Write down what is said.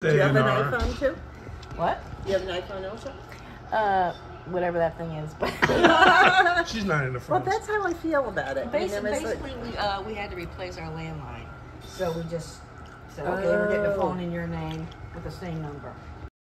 Do you have an iPhone too? What? You have an iPhone also? Uh, whatever that thing is. But She's not in the front. Well, that's how I feel about it. Basically, we, uh, we had to replace our landline. So we just said, okay, we're getting a oh. phone in your name with the same number.